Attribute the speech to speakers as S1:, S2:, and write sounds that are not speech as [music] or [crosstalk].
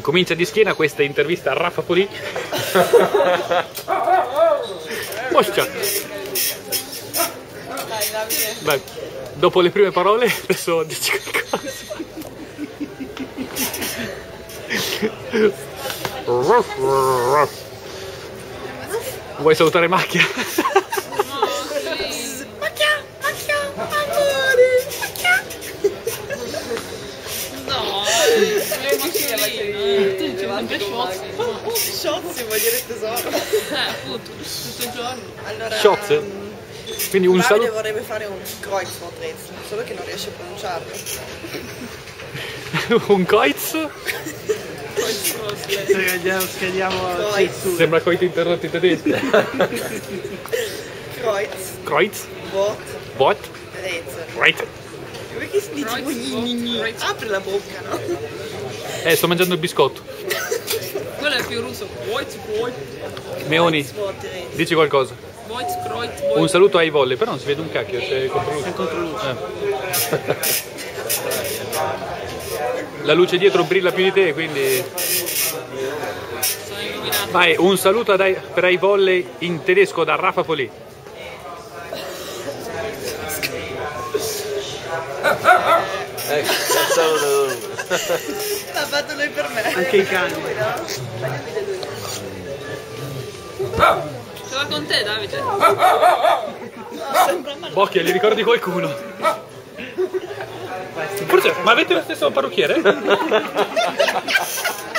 S1: Comincia di schiena questa intervista a Raffa Polì. [laughs] Moscia.
S2: Dai, Davide.
S1: Dai, dopo le prime parole, [laughs] adesso dici qualcosa. Vuoi salutare Macchia?
S3: Le macchine Tu ci sempre shot.
S2: Shot vuol dire tesoro.
S3: Eh, appunto, tutto il giorno.
S2: Allora,
S1: Shot?
S2: ehm,
S1: Quindi un saluto.
S2: vorrebbe fare un Kreuzworträtsel, solo che non riesce a pronunciarlo. [laughs]
S1: un coiz?
S4: Scagliamo,
S2: Kreuz,
S1: Sembra coito interrotti tedeschi.
S2: Kreuz,
S1: Kreuz?
S2: Wort,
S1: What?
S2: Rätsel.
S1: Right.
S2: Perché si dice
S3: Kreuz.
S2: Apri la bocca, no?
S1: Eh, sto mangiando il biscotto.
S3: Quello è più russo. Voit, voit,
S1: Meoni, dici qualcosa. Un saluto ai volley, però non si vede un cacchio, c'è contro luce.
S4: contro luce.
S1: Eh. La luce dietro brilla più di te, quindi...
S3: Sono illuminato.
S1: Vai, un saluto ad ai- per ai volley in tedesco da Rafa Poli.
S5: Ecco, facciamolo.
S2: L'ha fatto lui per me.
S4: Anche i cani.
S3: Ce l'ha con te, Davide.
S1: Bocchia, gli ricordi qualcuno? Forse, ma avete lo stesso parrucchiere? [laughs]